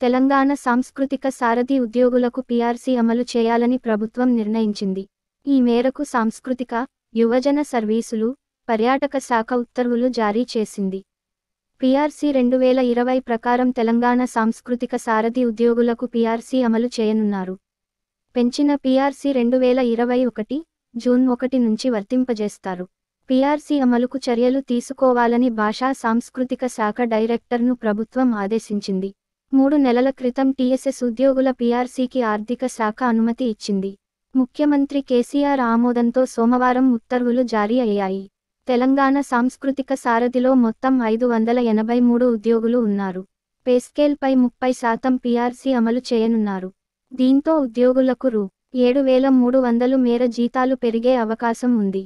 తెలంగాణ సాంస్కృతిక సారథి ఉద్యోగులకు పీఆర్సీ అమలు చేయాలని ప్రభుత్వం నిర్ణయించింది. ఈ మేరకు సాంస్కృతిక యువజన సర్వీసులు పర్యాటక శాఖ ఉత్తర్వులు జారీ చేసింది. పీఆర్సీ రెండు వేల ఇరవై ప్రకారం తెలంగాణ సాంస్కృతిక సారథి ఉద్యోగులకు పీఆర్సీ అమలు చేయనున్నారు. పెంచిన పీఆర్సీ రెండు వేల ఇరవై ఒకటి జూన్ ఒకటి నుంచి వర్తింపజేస్తారు. పీఆర్సీ అమలుకు చర్యలు తీసుకోవాలని భాషా సాంస్కృతిక శాఖ డైరెక్టర్ను ప్రభుత్వం ఆదేశించింది. మూడు నెలల క్రితం టీఎస్ఎస్ ఉద్యోగుల పీఆర్సీకి ఆర్థిక శాఖ అనుమతి ఇచ్చింది. ముఖ్యమంత్రి కేసీఆర్ ఆమోదంతో సోమవారం ఉత్తర్వులు జారీ అయ్యాయి. తెలంగాణ సాంస్కృతిక సారథిలో మొత్తం ఐదు వందల ఎనభై మూడు ఉద్యోగులు ఉన్నారు. పేస్కేల్పై ముప్పై శాతం పీఆర్సీ అమలు చేయనున్నారు. దీంతో ఉద్యోగులకు రూ. ఏడు వేల మూడు వందలు మేర జీతాలు పెరిగే అవకాశం ఉంది.